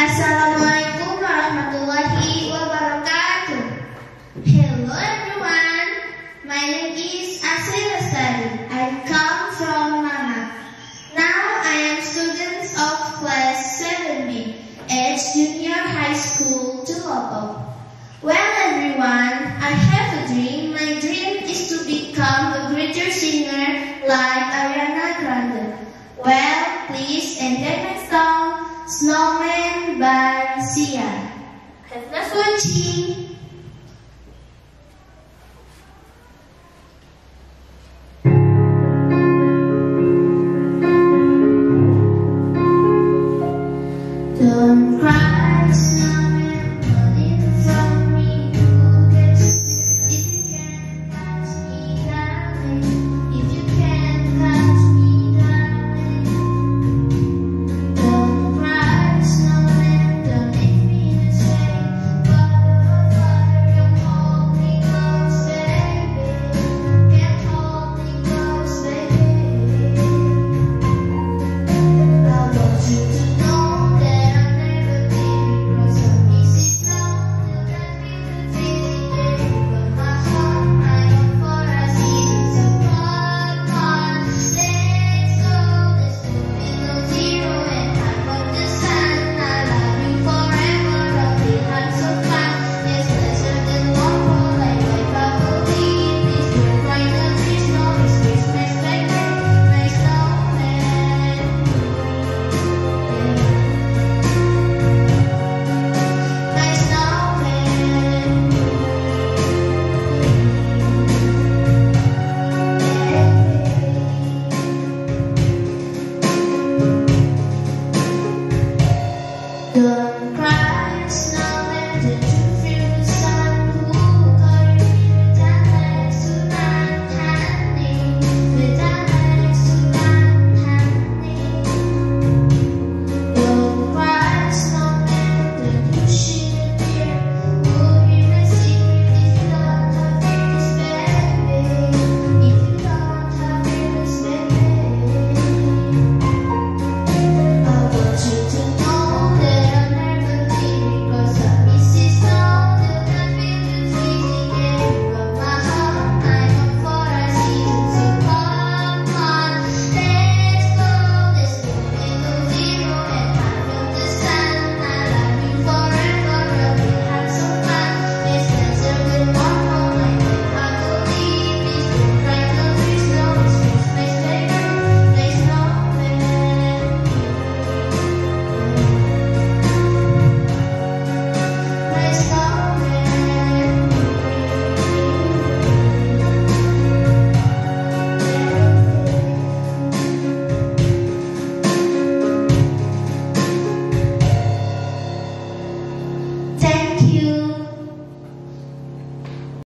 Assalamualaikum warahmatullahi wabarakatuh. Hello everyone. My name is Asri Lestari. I come from Mama. Now I am student of class 7B at Junior High School Tulopo. Well everyone, I have a dream. My dream is to become a greater singer like Ariana Have a nice watching.